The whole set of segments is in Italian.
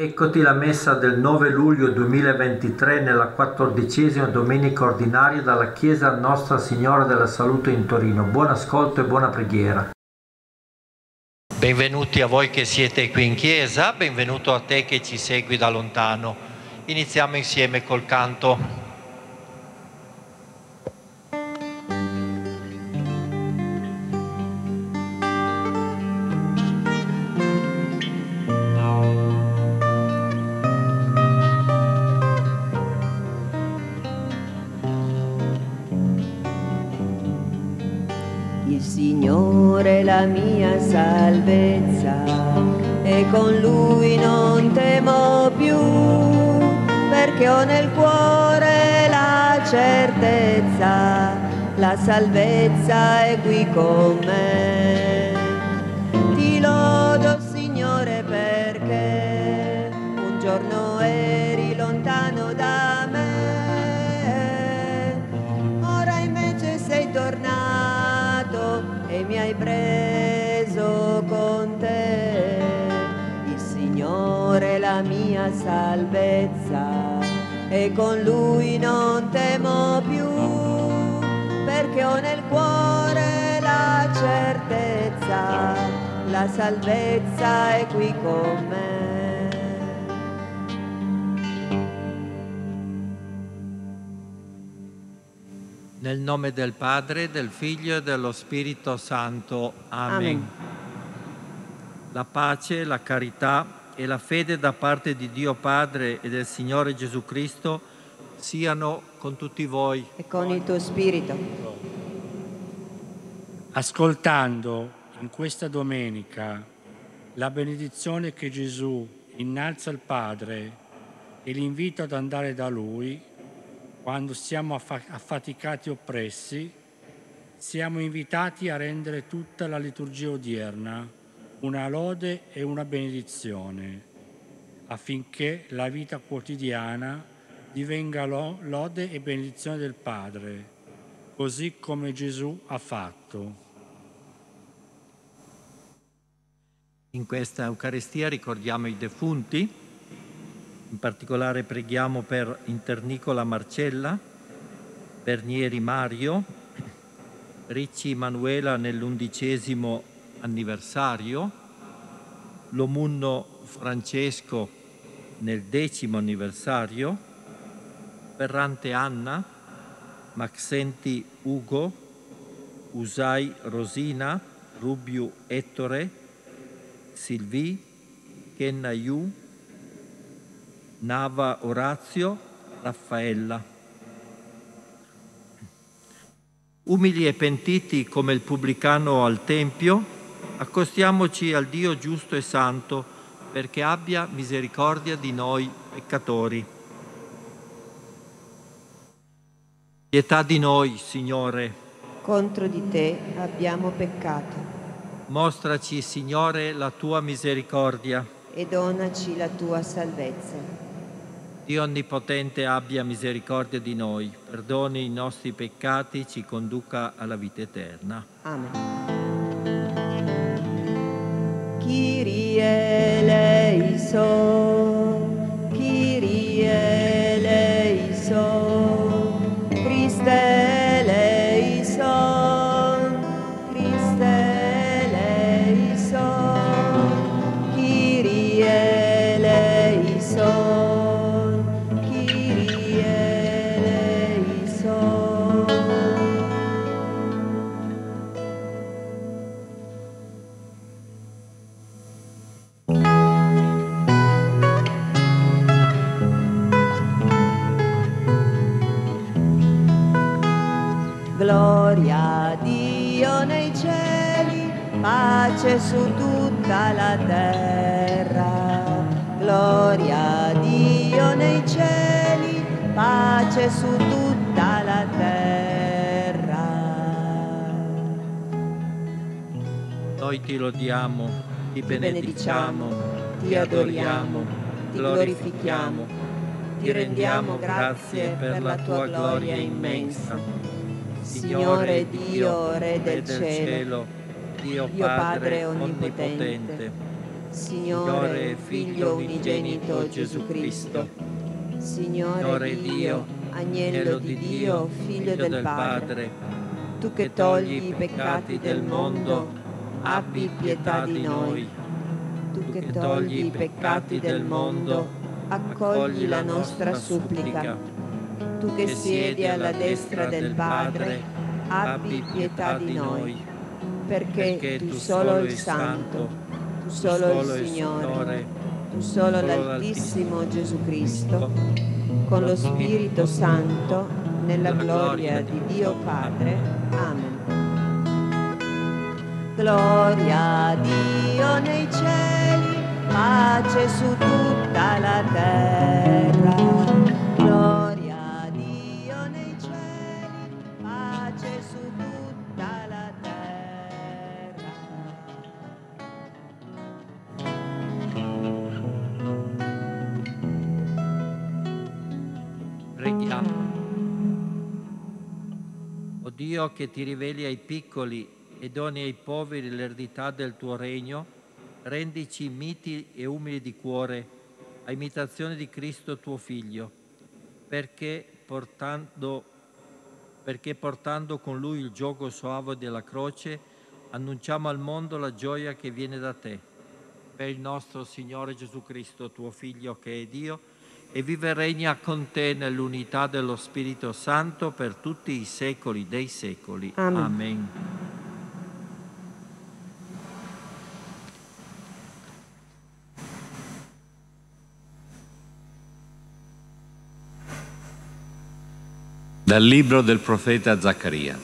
Eccoti la messa del 9 luglio 2023 nella quattordicesima domenica ordinaria dalla Chiesa Nostra Signora della Salute in Torino. Buon ascolto e buona preghiera. Benvenuti a voi che siete qui in chiesa, benvenuto a te che ci segui da lontano. Iniziamo insieme col canto. Salvezza è qui con me. Ti lodo Signore perché un giorno eri lontano da me, ora invece sei tornato e mi hai preso la mia salvezza e con lui non temo più perché ho nel cuore la certezza, la salvezza è qui con me. Nel nome del Padre, del Figlio e dello Spirito Santo. Amen. Amen. La pace, la carità e la fede da parte di Dio Padre e del Signore Gesù Cristo siano con tutti voi. E con il tuo spirito. Ascoltando in questa domenica la benedizione che Gesù innalza al Padre e l'invito ad andare da Lui, quando siamo affaticati e oppressi, siamo invitati a rendere tutta la liturgia odierna una lode e una benedizione, affinché la vita quotidiana divenga lode e benedizione del Padre, così come Gesù ha fatto. In questa Eucaristia ricordiamo i defunti, in particolare preghiamo per Internicola Marcella, Bernieri Mario, Ricci Manuela nell'undicesimo anniversario, l'Omunno Francesco nel decimo anniversario, Ferrante Anna, Maxenti Ugo, Usai Rosina, Rubiu Ettore, Silvi, Kenna Yu, Nava Orazio, Raffaella. Umili e pentiti come il pubblicano al Tempio, accostiamoci al Dio giusto e santo perché abbia misericordia di noi peccatori. Pietà di noi, Signore. Contro di te abbiamo peccato. Mostraci, Signore, la tua misericordia. E donaci la tua salvezza. Dio Onnipotente abbia misericordia di noi, perdoni i nostri peccati, ci conduca alla vita eterna. Amen. Kyrie eleison, ti benediciamo, ti adoriamo, ti glorifichiamo, ti rendiamo grazie per la tua gloria immensa. Signore Dio, Re del cielo, Dio Padre, Onnipotente, Signore, Figlio unigenito Gesù Cristo, Signore Dio, Agnello di Dio, Figlio del Padre, tu che togli i peccati del mondo, abbi pietà di noi. Tu che togli i peccati del mondo, accogli la nostra supplica. Tu che siedi alla destra del Padre, abbi pietà di noi, perché tu solo il Santo, tu solo il Signore, tu solo l'Altissimo Gesù Cristo, con lo Spirito Santo, nella gloria di Dio Padre. Amen. Gloria a Dio nei cieli, pace su tutta la terra. Gloria a Dio nei cieli, pace su tutta la terra. Preghiamo. O Dio che ti riveli ai piccoli e doni ai poveri l'eredità del tuo regno, rendici miti e umili di cuore, a imitazione di Cristo tuo Figlio, perché portando, perché portando con lui il gioco soave della croce, annunciamo al mondo la gioia che viene da te. Per il nostro Signore Gesù Cristo, tuo Figlio che è Dio, e vive e regna con te nell'unità dello Spirito Santo per tutti i secoli dei secoli. Amen. Amen. Dal libro del profeta Zaccaria.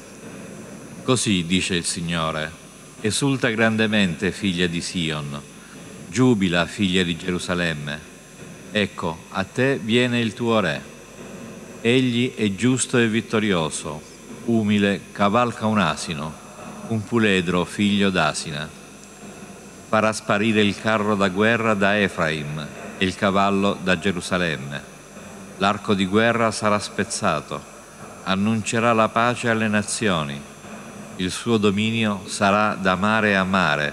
Così dice il Signore, esulta grandemente figlia di Sion, giubila figlia di Gerusalemme. Ecco, a te viene il tuo re. Egli è giusto e vittorioso, umile, cavalca un asino, un puledro figlio d'asina. Farà sparire il carro da guerra da Efraim e il cavallo da Gerusalemme. L'arco di guerra sarà spezzato annuncerà la pace alle nazioni. Il suo dominio sarà da mare a mare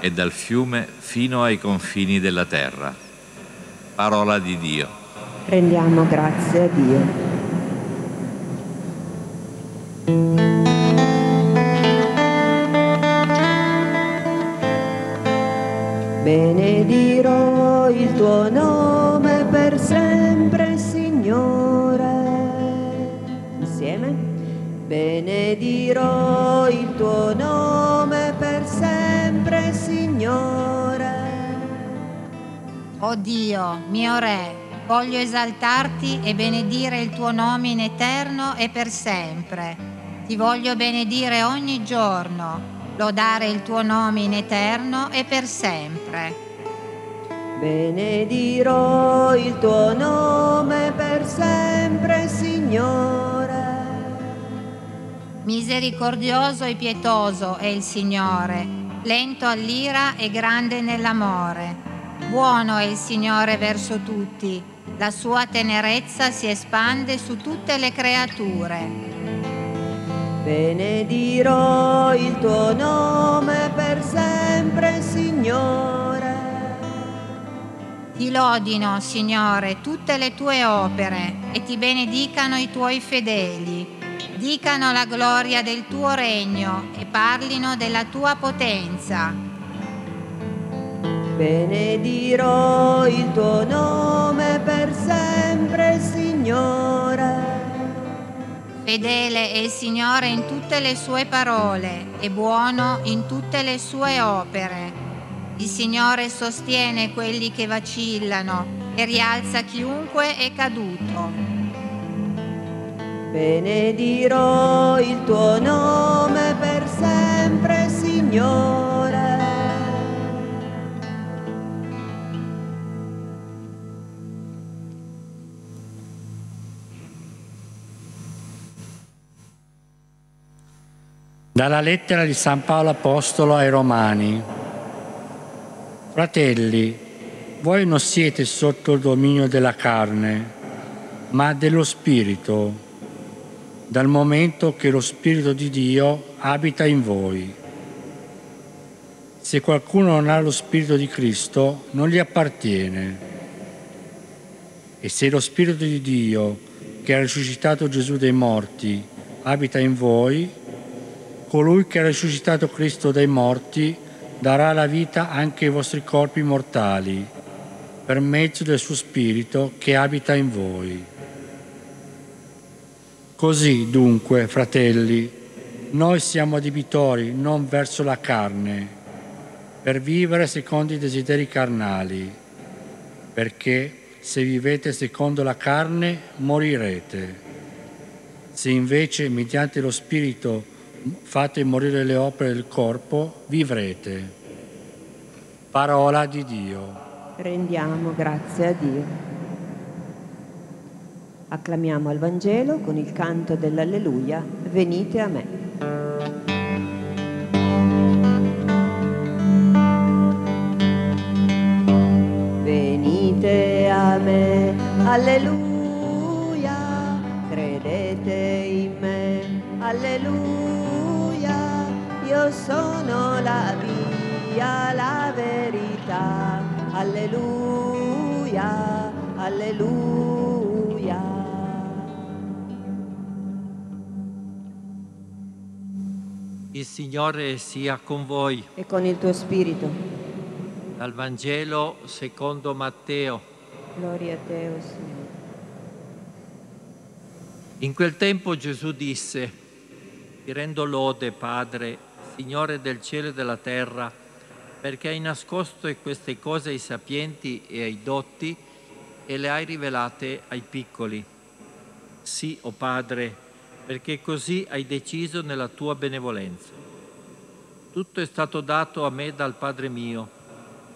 e dal fiume fino ai confini della terra. Parola di Dio. Rendiamo grazie a Dio. Insieme. Benedirò il tuo nome per sempre, Signore. O Dio, mio Re, voglio esaltarti e benedire il tuo nome in eterno e per sempre. Ti voglio benedire ogni giorno, lodare il tuo nome in eterno e per sempre. Benedirò il tuo nome per sempre, Signore. Misericordioso e pietoso è il Signore, lento all'ira e grande nell'amore. Buono è il Signore verso tutti, la sua tenerezza si espande su tutte le creature. Benedirò il tuo nome per sempre, Signore. Ti lodino, Signore, tutte le tue opere e ti benedicano i tuoi fedeli. Dicano la gloria del tuo regno e parlino della tua potenza. Benedirò il tuo nome per sempre, Signore. Fedele è il Signore in tutte le sue parole e buono in tutte le sue opere. Il Signore sostiene quelli che vacillano e rialza chiunque è caduto. Benedirò il tuo nome per sempre, Signore. Dalla lettera di San Paolo Apostolo ai Romani. Fratelli, voi non siete sotto il dominio della carne, ma dello Spirito, dal momento che lo Spirito di Dio abita in voi. Se qualcuno non ha lo Spirito di Cristo, non gli appartiene. E se lo Spirito di Dio, che ha risuscitato Gesù dai morti, abita in voi, colui che ha risuscitato Cristo dai morti darà la vita anche ai vostri corpi mortali, per mezzo del suo Spirito che abita in voi. Così dunque, fratelli, noi siamo debitori non verso la carne, per vivere secondo i desideri carnali, perché se vivete secondo la carne morirete. Se invece mediante lo Spirito fate morire le opere del corpo, vivrete. Parola di Dio. Rendiamo grazie a Dio. Acclamiamo al Vangelo con il canto dell'Alleluia, venite a me. Venite a me, alleluia, credete in me, alleluia, io sono la via, la verità, alleluia, alleluia. Signore sia con voi. E con il tuo spirito. Dal Vangelo secondo Matteo. Gloria a te, o Signore. In quel tempo Gesù disse, ti rendo lode, Padre, Signore del cielo e della terra, perché hai nascosto queste cose ai sapienti e ai dotti e le hai rivelate ai piccoli. Sì, o oh Padre, perché così hai deciso nella tua benevolenza. Tutto è stato dato a me dal Padre mio.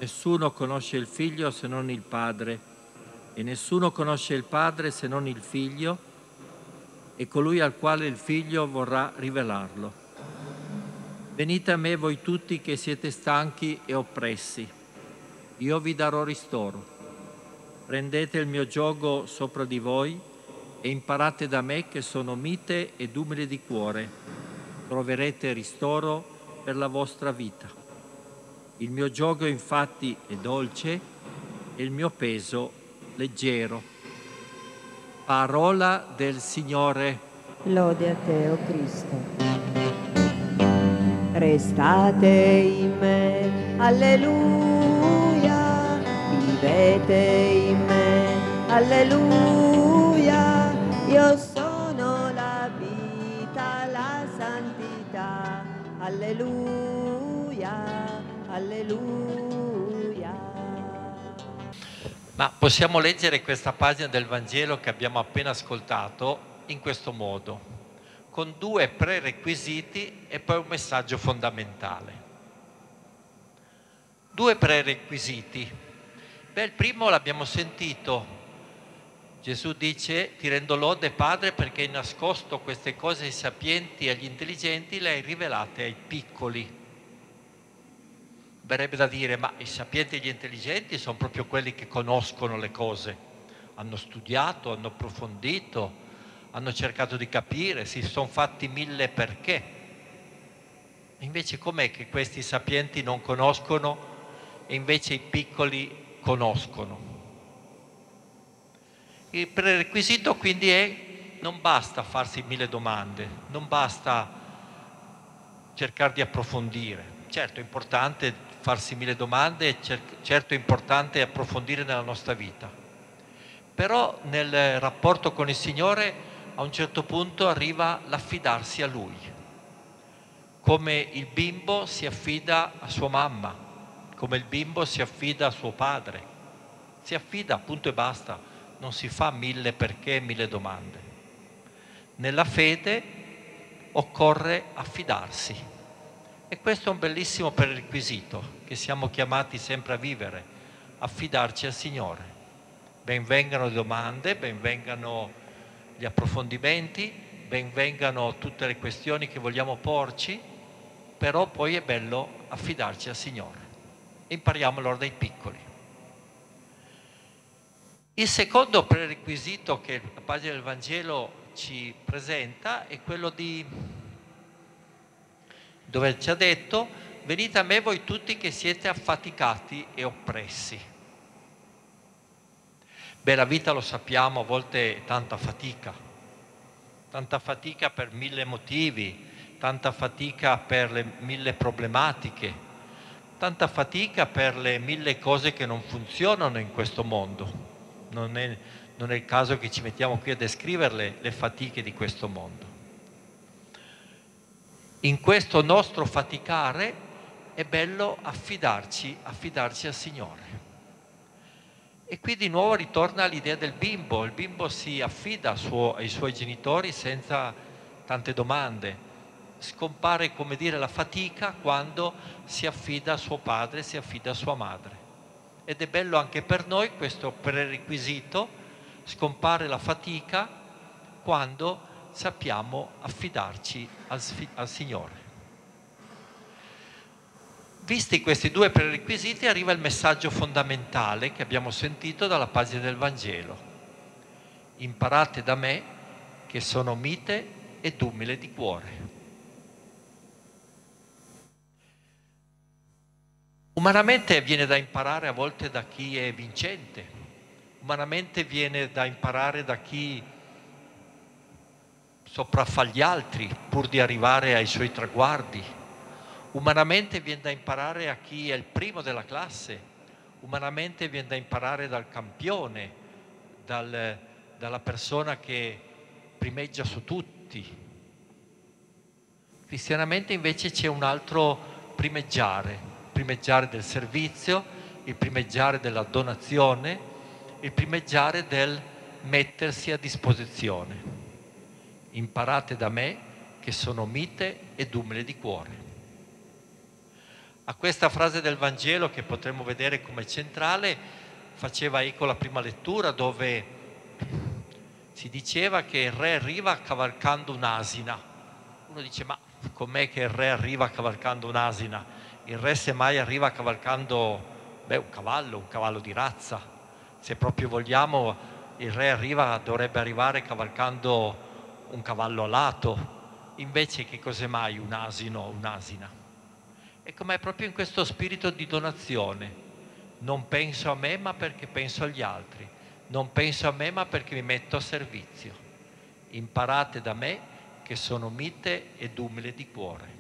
Nessuno conosce il Figlio se non il Padre, e nessuno conosce il Padre se non il Figlio, e colui al quale il Figlio vorrà rivelarlo. Venite a me voi tutti che siete stanchi e oppressi, io vi darò ristoro. Prendete il mio gioco sopra di voi e imparate da me che sono mite ed umile di cuore. Troverete ristoro per la vostra vita. Il mio gioco infatti è dolce e il mio peso leggero. Parola del Signore. Lode a te, o oh Cristo. Restate in me, alleluia, vivete in me, alleluia, io sono alleluia, alleluia. Ma possiamo leggere questa pagina del Vangelo che abbiamo appena ascoltato in questo modo con due prerequisiti e poi un messaggio fondamentale. Due prerequisiti. Beh, il primo l'abbiamo sentito. Gesù dice, ti rendo lode Padre perché hai nascosto queste cose ai sapienti e agli intelligenti, le hai rivelate ai piccoli. Verrebbe da dire, ma i sapienti e gli intelligenti sono proprio quelli che conoscono le cose, hanno studiato, hanno approfondito, hanno cercato di capire, si sono fatti mille perché. Invece com'è che questi sapienti non conoscono e invece i piccoli conoscono? Il prerequisito quindi è non basta farsi mille domande, non basta cercare di approfondire. Certo è importante farsi mille domande, certo è importante approfondire nella nostra vita. Però nel rapporto con il Signore a un certo punto arriva l'affidarsi a lui, come il bimbo si affida a sua mamma, come il bimbo si affida a suo padre, si affida appunto e basta, non si fa mille perché, mille domande. Nella fede occorre affidarsi e questo è un bellissimo prerequisito che siamo chiamati sempre a vivere, affidarci al Signore. Benvengano le domande, benvengano gli approfondimenti, benvengano tutte le questioni che vogliamo porci, però poi è bello affidarci al Signore. Impariamo allora dai piccoli. Il secondo prerequisito che la pagina del Vangelo ci presenta è quello di dove ci ha detto venite a me voi tutti che siete affaticati e oppressi. Beh, la vita lo sappiamo, a volte è tanta fatica, tanta fatica per mille motivi, tanta fatica per le mille problematiche, tanta fatica per le mille cose che non funzionano in questo mondo. Non è, non è il caso che ci mettiamo qui a descriverle, le fatiche di questo mondo. In questo nostro faticare è bello affidarci, affidarci al Signore. E qui di nuovo ritorna l'idea del bimbo, il bimbo si affida suo, ai suoi genitori senza tante domande, scompare come dire la fatica quando si affida a suo padre, si affida a sua madre. Ed è bello anche per noi questo prerequisito, scompare la fatica quando sappiamo affidarci al, al Signore. Visti questi due prerequisiti arriva il messaggio fondamentale che abbiamo sentito dalla pagina del Vangelo. Imparate da me che sono mite ed umile di cuore. Umanamente viene da imparare a volte da chi è vincente, umanamente viene da imparare da chi sopraffa gli altri pur di arrivare ai suoi traguardi, Umanamente viene da imparare a chi è il primo della classe, umanamente viene da imparare dal campione, dal, dalla persona che primeggia su tutti. Cristianamente invece c'è un altro primeggiare, primeggiare del servizio, il primeggiare della donazione, il primeggiare del mettersi a disposizione. Imparate da me che sono mite ed umile di cuore a questa frase del Vangelo che potremmo vedere come centrale faceva eco la prima lettura dove si diceva che il re arriva cavalcando un'asina. Uno dice ma com'è che il re arriva cavalcando un'asina? Il re semmai arriva cavalcando beh, un cavallo, un cavallo di razza. Se proprio vogliamo il re arriva, dovrebbe arrivare cavalcando un cavallo alato. Invece che cos'è mai un asino, un'asina? E com'è proprio in questo spirito di donazione. Non penso a me ma perché penso agli altri. Non penso a me ma perché mi metto a servizio. Imparate da me che sono mite ed umile di cuore.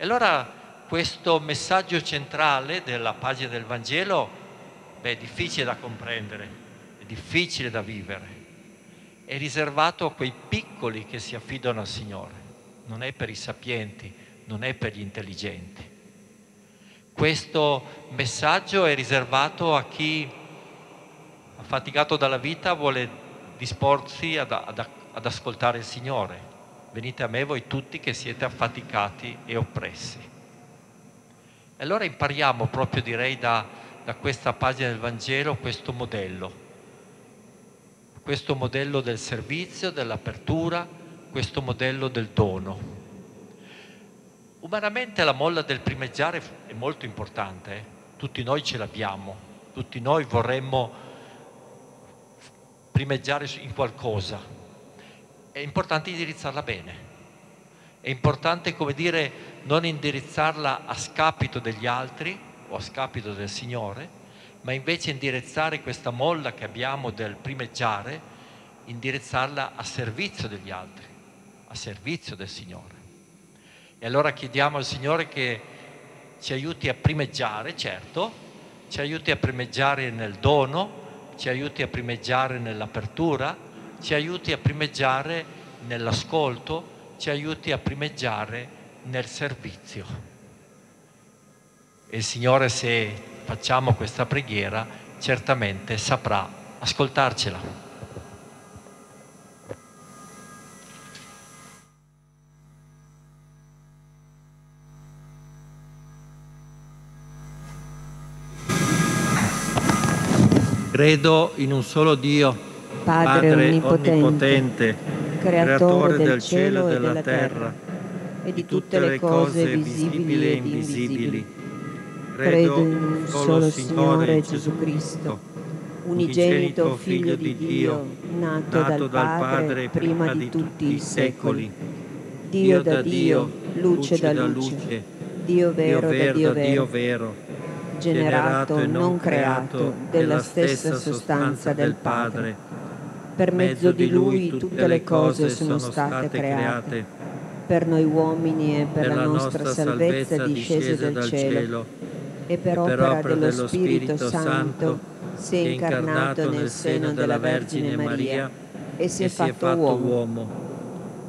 E allora questo messaggio centrale della pagina del Vangelo beh, è difficile da comprendere, è difficile da vivere. È riservato a quei piccoli che si affidano al Signore, non è per i sapienti, non è per gli intelligenti. Questo messaggio è riservato a chi, affaticato dalla vita, vuole disporsi ad, ad, ad ascoltare il Signore. Venite a me voi tutti che siete affaticati e oppressi. E allora impariamo proprio, direi, da, da questa pagina del Vangelo questo modello, questo modello del servizio, dell'apertura, questo modello del dono. Umanamente la molla del primeggiare è molto importante, eh? tutti noi ce l'abbiamo, tutti noi vorremmo primeggiare in qualcosa. È importante indirizzarla bene, è importante, come dire, non indirizzarla a scapito degli altri o a scapito del Signore, ma invece indirizzare questa molla che abbiamo del primeggiare, indirizzarla a servizio degli altri, a servizio del Signore. E allora chiediamo al Signore che ci aiuti a primeggiare, certo, ci aiuti a primeggiare nel dono, ci aiuti a primeggiare nell'apertura, ci aiuti a primeggiare nell'ascolto, ci aiuti a primeggiare nel servizio. E il Signore, se facciamo questa preghiera, certamente saprà ascoltarcela. Credo in un solo Dio, Padre, Padre onnipotente, onnipotente, creatore del cielo e della terra e di tutte le cose visibili ed invisibili. Credo in un solo Signore Gesù Cristo, unigenito Figlio di Dio, nato dal Padre prima di tutti i secoli. Dio da Dio, luce da luce, Dio vero, da Dio vero, generato, non creato, della stessa sostanza del Padre. Per mezzo di Lui tutte le cose sono state create. Per noi uomini e per la nostra salvezza discese dal cielo. e per opera dello Spirito Santo si è incarnato nel seno della Vergine Maria e si è fatto uomo.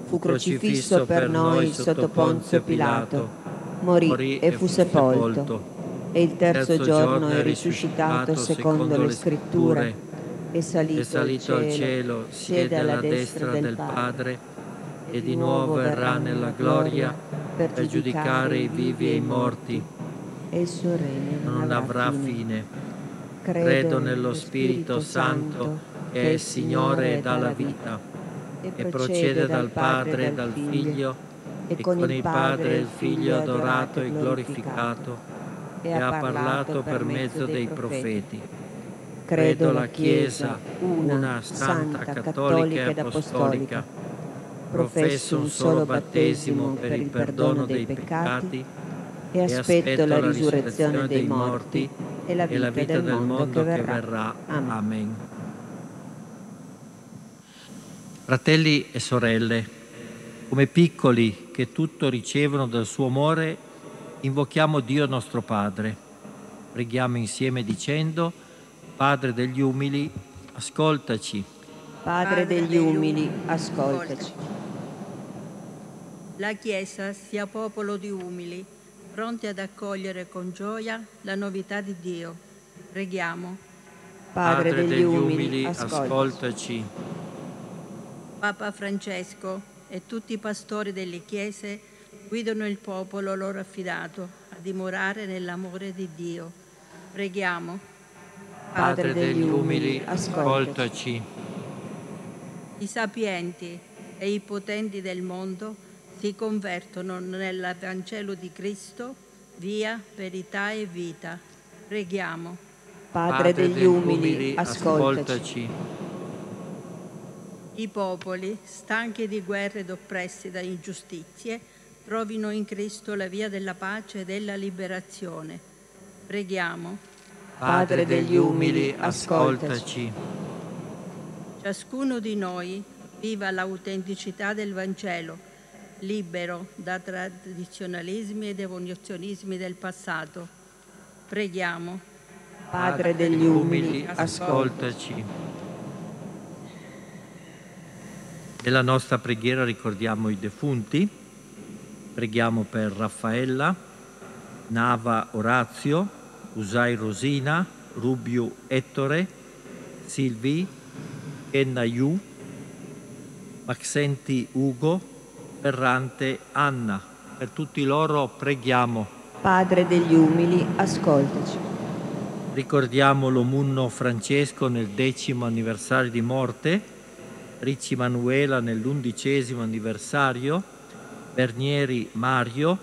Fu crocifisso per noi sotto Ponzio Pilato, morì e fu sepolto. E il terzo giorno è risuscitato secondo le scritture, è salito, è salito al cielo, siede alla destra del Padre e di nuovo verrà nella gloria per giudicare i vivi e i morti. E il suo regno Non avrà fine. Credo nello Spirito Santo, che è il Signore e dà la vita, e procede dal Padre e dal Figlio, e con il Padre e il Figlio adorato e glorificato, e ha parlato per mezzo dei profeti. Credo la Chiesa, una santa, cattolica e apostolica. Professo un solo battesimo per il perdono dei peccati e aspetto la risurrezione dei morti e la vita del mondo che verrà. Amen. Fratelli e sorelle, come piccoli che tutto ricevono dal suo amore, invochiamo Dio nostro Padre. Preghiamo insieme dicendo, Padre degli umili, ascoltaci. Padre degli umili, ascoltaci. La Chiesa sia popolo di umili, pronti ad accogliere con gioia la novità di Dio. Preghiamo. Padre degli umili, ascoltaci. ascoltaci. Papa Francesco e tutti i pastori delle chiese guidano il popolo loro affidato a dimorare nell'amore di Dio. Preghiamo. Padre degli umili, ascoltaci. I sapienti e i potenti del mondo si convertono nell'Evangelo di Cristo, via, verità e vita. Preghiamo. Padre degli umili, ascoltaci. I popoli, stanchi di guerre ed oppressi da ingiustizie, trovino in Cristo la via della pace e della liberazione. Preghiamo. Padre degli umili, ascoltaci. Ciascuno di noi viva l'autenticità del Vangelo, libero da tradizionalismi ed evoluzionismi del passato. Preghiamo. Padre degli umili, ascoltaci. Nella nostra preghiera ricordiamo i defunti. Preghiamo per Raffaella, Nava Orazio, Usai Rosina, Rubio Ettore, Silvi, Enna Yu, Maxenti Ugo, Ferrante Anna. Per tutti loro preghiamo. Padre degli umili, ascoltaci. Ricordiamo l'Omunno Francesco nel decimo anniversario di morte, Ricci Manuela nell'undicesimo anniversario, Bernieri Mario,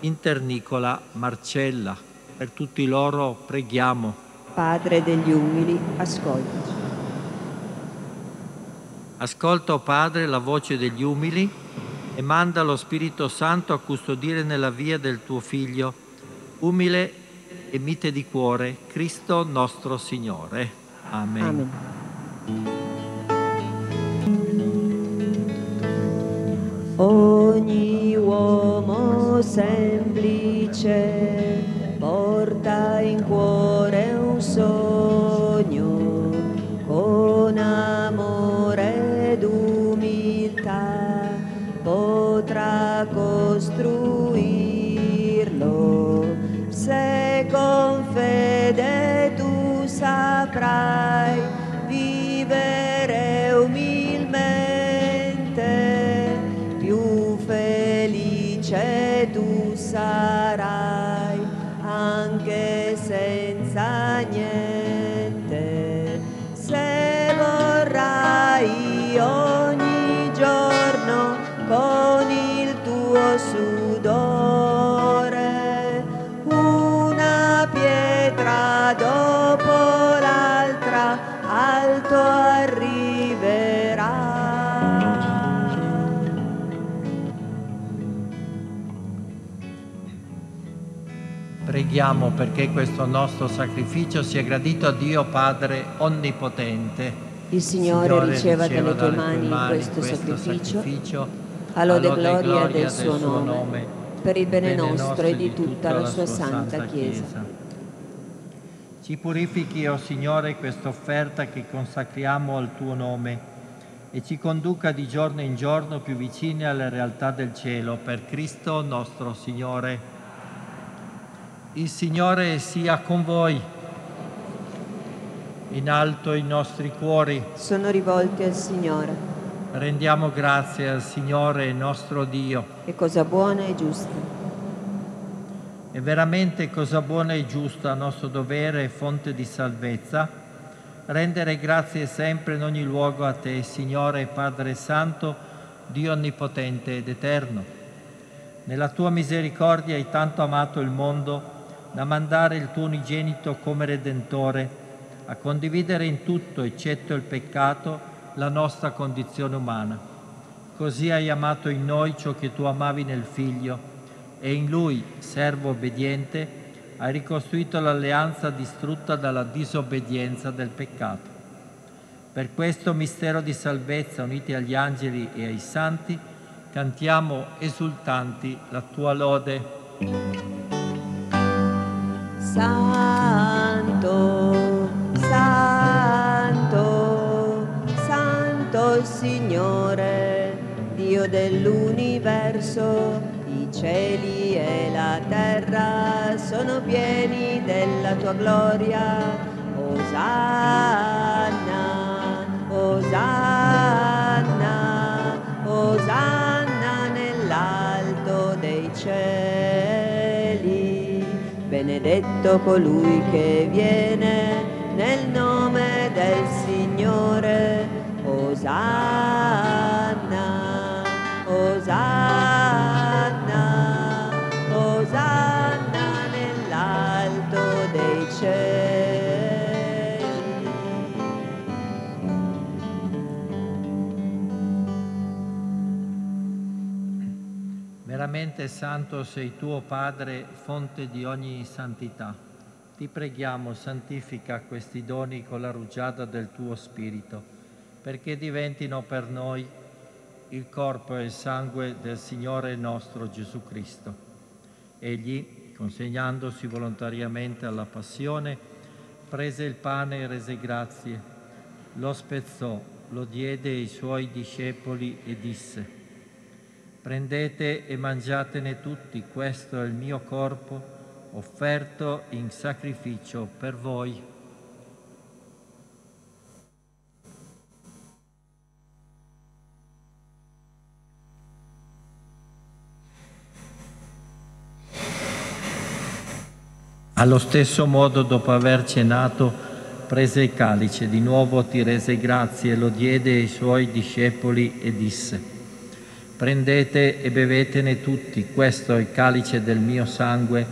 Internicola Marcella. Per tutti loro preghiamo. Padre degli umili, ascoltaci. Ascolta, o Padre, la voce degli umili e manda lo Spirito Santo a custodire nella via del tuo Figlio, umile e mite di cuore, Cristo nostro Signore. Amen. Amen. Ogni uomo semplice porta in cuore un sogno con amore ed umiltà. Potrà costruirlo. Se con fede tu saprai preghiamo perché questo nostro sacrificio sia gradito a Dio Padre Onnipotente. Il Signore, Signore riceva dalle tue mani, mani questo, questo sacrificio, sacrificio all'ode gloria, gloria del, del suo nome, nome, per il bene, bene nostro e di tutta la sua santa Chiesa. Chiesa. Ci purifichi, o oh Signore, questa offerta che consacriamo al tuo nome e ci conduca di giorno in giorno più vicini alle realtà del cielo, per Cristo nostro Signore. Il Signore sia con voi. In alto i nostri cuori. Sono rivolti al Signore. Rendiamo grazie al Signore nostro Dio. È cosa buona e giusta. È veramente cosa buona e giusta, nostro dovere e fonte di salvezza, rendere grazie sempre in ogni luogo a Te, Signore Padre Santo, Dio Onnipotente ed Eterno. Nella Tua misericordia hai tanto amato il mondo da mandare il tuo unigenito come Redentore a condividere in tutto, eccetto il peccato, la nostra condizione umana. Così hai amato in noi ciò che tu amavi nel Figlio e in Lui, servo obbediente, hai ricostruito l'alleanza distrutta dalla disobbedienza del peccato. Per questo mistero di salvezza, uniti agli angeli e ai santi, cantiamo esultanti la tua lode. Santo, Santo, Santo il Signore, Dio dell'universo, i cieli e la terra sono pieni della tua gloria. Osanna, Osanna, benedetto colui che viene nel nome del Signore. Osanna, Veramente santo sei tuo Padre, fonte di ogni santità. Ti preghiamo, santifica questi doni con la rugiada del tuo Spirito, perché diventino per noi il corpo e il sangue del Signore nostro Gesù Cristo. Egli, consegnandosi volontariamente alla passione, prese il pane e rese grazie, lo spezzò, lo diede ai suoi discepoli e disse, Prendete e mangiatene tutti, questo è il mio corpo offerto in sacrificio per voi. Allo stesso modo, dopo aver cenato, prese il calice, di nuovo ti rese grazie, lo diede ai suoi discepoli e disse, Prendete e bevetene tutti, questo è il calice del mio sangue,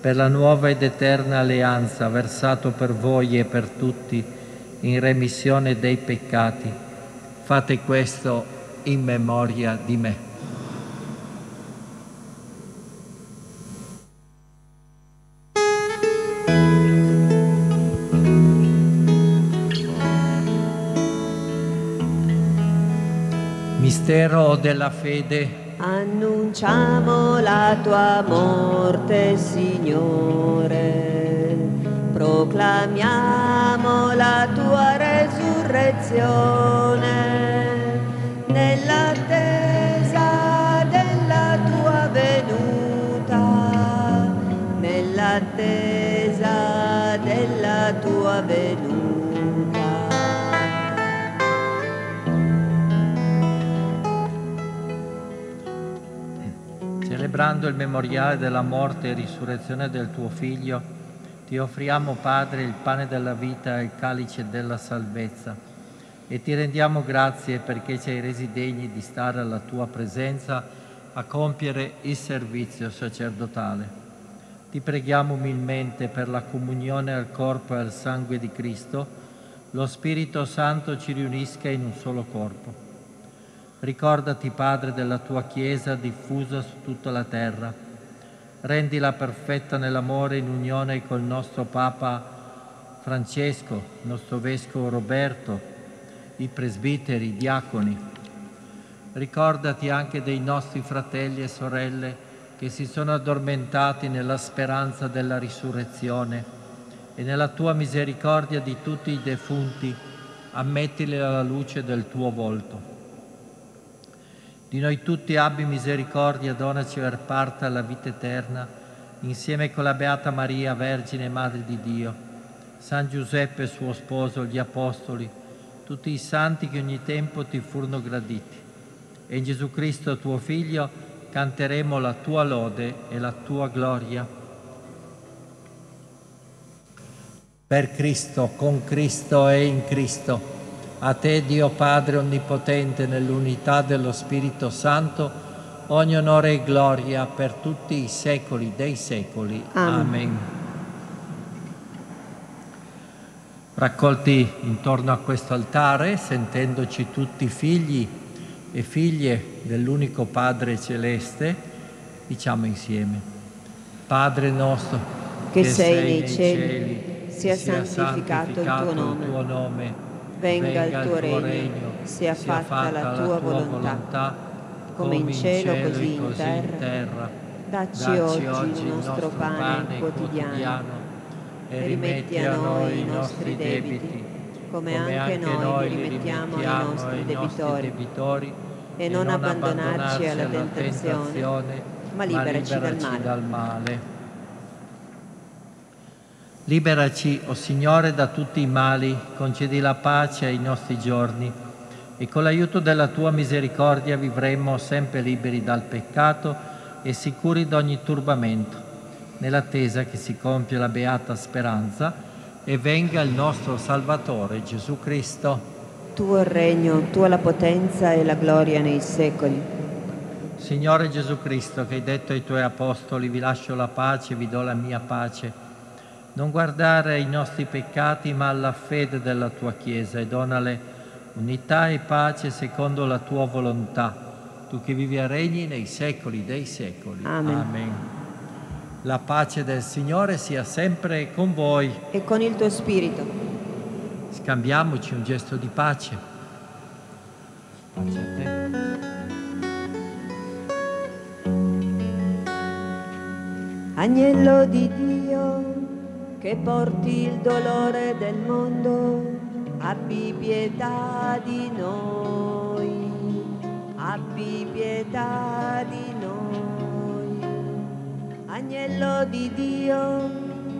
per la nuova ed eterna alleanza versato per voi e per tutti in remissione dei peccati. Fate questo in memoria di me. Mistero della fede. Annunciamo la tua morte, Signore, proclamiamo la tua resurrezione nell'attesa della tua venuta, nell'attesa della tua venuta. Celebrando il memoriale della morte e risurrezione del tuo Figlio, ti offriamo, Padre, il pane della vita e il calice della salvezza e ti rendiamo grazie perché ci hai resi degni di stare alla tua presenza a compiere il servizio sacerdotale. Ti preghiamo umilmente per la comunione al corpo e al sangue di Cristo, lo Spirito Santo ci riunisca in un solo corpo. Ricordati, Padre, della tua Chiesa diffusa su tutta la terra. rendila perfetta nell'amore in unione col nostro Papa Francesco, nostro Vescovo Roberto, i presbiteri, i diaconi. Ricordati anche dei nostri fratelli e sorelle che si sono addormentati nella speranza della risurrezione e nella tua misericordia di tutti i defunti, ammettili alla luce del tuo volto. Di noi tutti abbi misericordia, donaci per parte alla vita eterna, insieme con la Beata Maria, Vergine e Madre di Dio, San Giuseppe suo sposo, gli Apostoli, tutti i santi che ogni tempo ti furono graditi. E in Gesù Cristo, tuo Figlio, canteremo la tua lode e la tua gloria. Per Cristo, con Cristo e in Cristo a te, Dio Padre Onnipotente, nell'unità dello Spirito Santo, ogni onore e gloria per tutti i secoli dei secoli. Amen. Amen. Raccolti intorno a questo altare, sentendoci tutti figli e figlie dell'unico Padre Celeste, diciamo insieme, Padre nostro, che, che sei, nei cieli, cieli sia, sia santificato, santificato il tuo nome. Il tuo nome venga il tuo regno, sia fatta la tua volontà, come in cielo così in terra. Dacci oggi il nostro pane quotidiano e rimetti a noi i nostri debiti, come anche noi li rimettiamo ai nostri debitori, e non abbandonarci alla tentazione, ma liberaci dal male. Liberaci, o oh Signore, da tutti i mali, concedi la pace ai nostri giorni e con l'aiuto della tua misericordia vivremo sempre liberi dal peccato e sicuri da ogni turbamento, nell'attesa che si compia la beata speranza e venga il nostro Salvatore Gesù Cristo. Tuo regno, tua la potenza e la gloria nei secoli. Signore Gesù Cristo, che hai detto ai tuoi apostoli, vi lascio la pace, vi do la mia pace non guardare ai nostri peccati, ma alla fede della tua Chiesa e donale unità e pace secondo la tua volontà, tu che vivi e regni nei secoli dei secoli. Amen. Amen. La pace del Signore sia sempre con voi. E con il tuo spirito. Scambiamoci un gesto di pace. Pace a te. Agnello di Dio che porti il dolore del mondo, abbi pietà di noi, abbi pietà di noi. Agnello di Dio,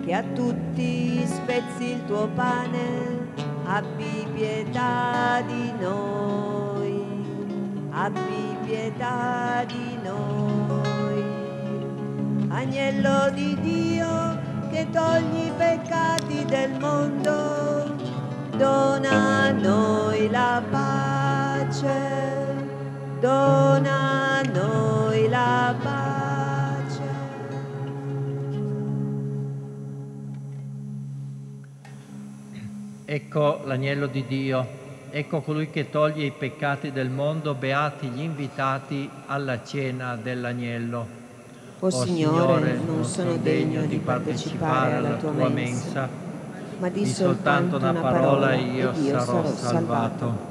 che a tutti spezzi il tuo pane, abbi pietà di noi, abbi pietà di noi. Agnello di Dio, che togli i peccati del mondo, dona a noi la pace, dona a noi la pace. Ecco l'agnello di Dio, ecco colui che toglie i peccati del mondo, beati gli invitati alla cena dell'agnello. O Signore, non sono degno di partecipare alla tua mensa, ma di soltanto una parola io sarò salvato.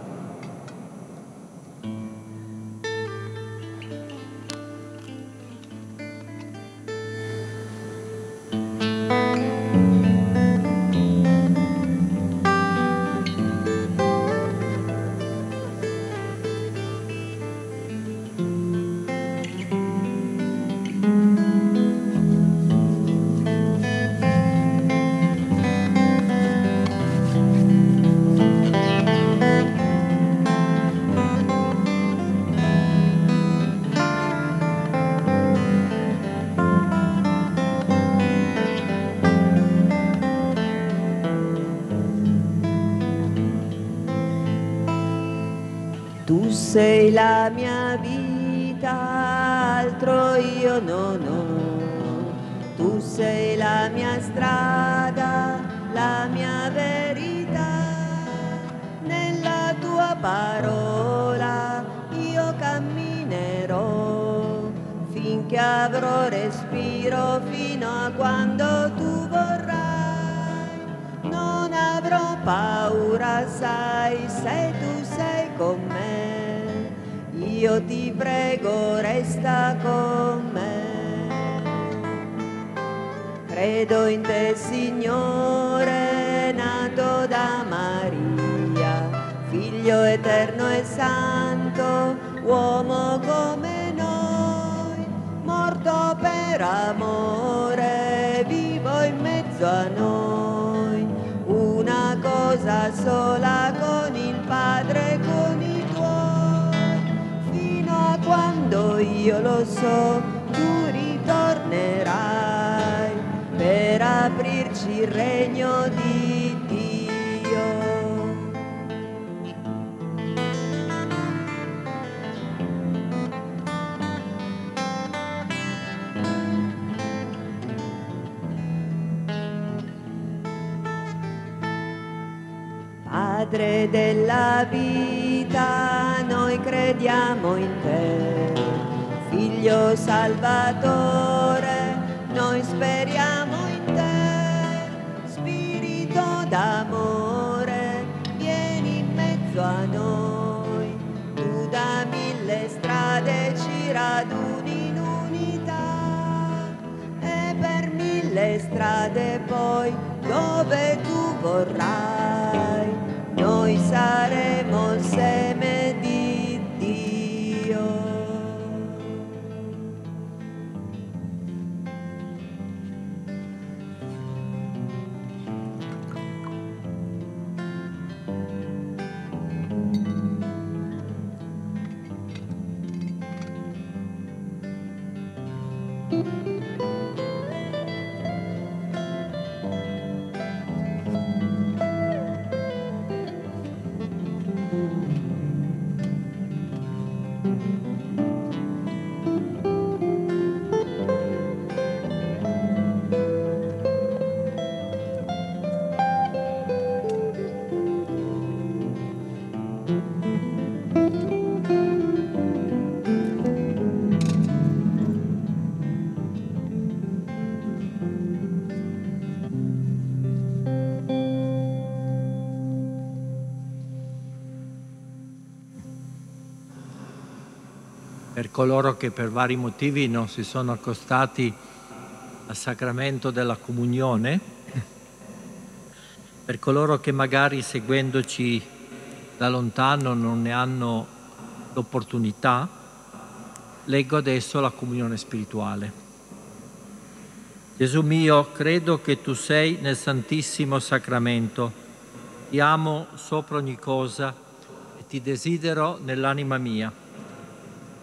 Sei la mia vita, altro io non ho. Tu sei la mia strada, la mia verità. Nella tua parola io camminerò finché avrò respiro fino a quando tu vorrai. Non avrò paura, sai, prego, resta con me. Credo in te, Signore, nato da Maria, figlio eterno e santo, uomo come noi, morto per amore, vivo in mezzo a noi. Una cosa sola io lo so, tu ritornerai per aprirci il regno di Dio. Padre della vita, noi crediamo in te, Figlio Salvatore, noi speriamo in te, Spirito d'amore, vieni in mezzo a noi, tu da mille strade ci raduni in unità e per mille strade poi dove tu vorrai, noi saremo il coloro che per vari motivi non si sono accostati al sacramento della comunione, per coloro che magari seguendoci da lontano non ne hanno l'opportunità, leggo adesso la comunione spirituale. Gesù mio, credo che tu sei nel Santissimo Sacramento, ti amo sopra ogni cosa e ti desidero nell'anima mia.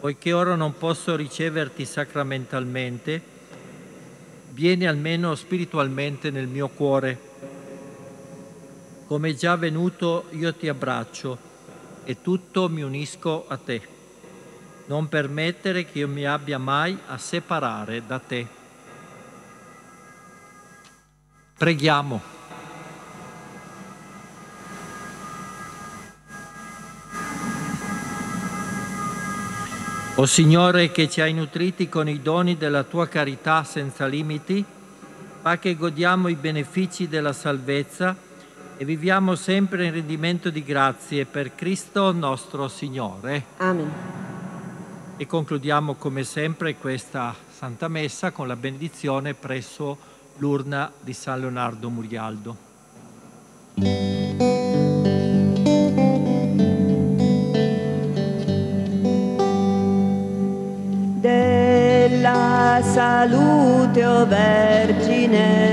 Poiché ora non posso riceverti sacramentalmente, vieni almeno spiritualmente nel mio cuore. Come già venuto io ti abbraccio e tutto mi unisco a te. Non permettere che io mi abbia mai a separare da te. Preghiamo. O Signore che ci hai nutriti con i doni della tua carità senza limiti, fa che godiamo i benefici della salvezza e viviamo sempre in rendimento di grazie per Cristo nostro Signore. Amen. E concludiamo come sempre questa Santa Messa con la benedizione presso l'urna di San Leonardo Murialdo. Della salute, o Vergine,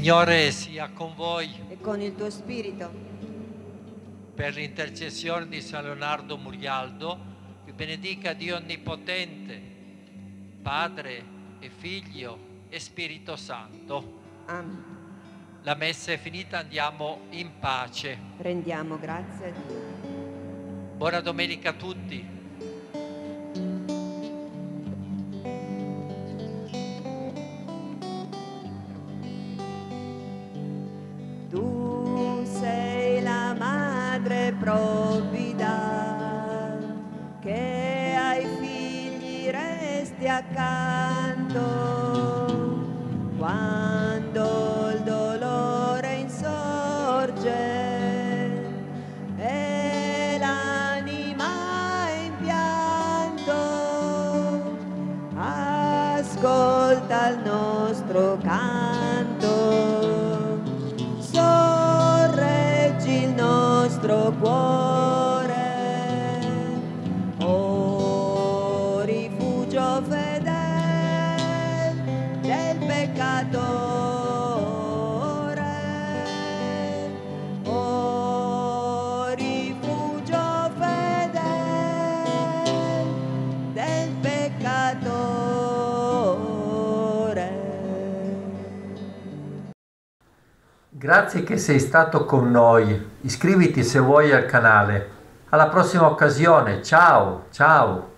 Signore sia con voi. E con il tuo spirito. Per l'intercessione di San Leonardo Murialdo, vi benedica Dio Onnipotente, Padre e Figlio e Spirito Santo. Amen. La messa è finita, andiamo in pace. Rendiamo grazie a Dio. Buona domenica a tutti. acá. Grazie che sei stato con noi. Iscriviti se vuoi al canale. Alla prossima occasione. Ciao, ciao.